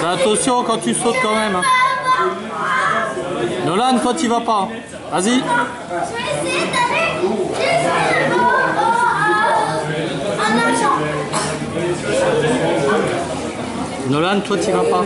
Fais attention quand tu sautes quand même. Hein. Nolan, toi tu vas pas. Hein. Vas-y. Nolan, toi tu vas pas.